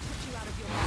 put you out of your